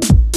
you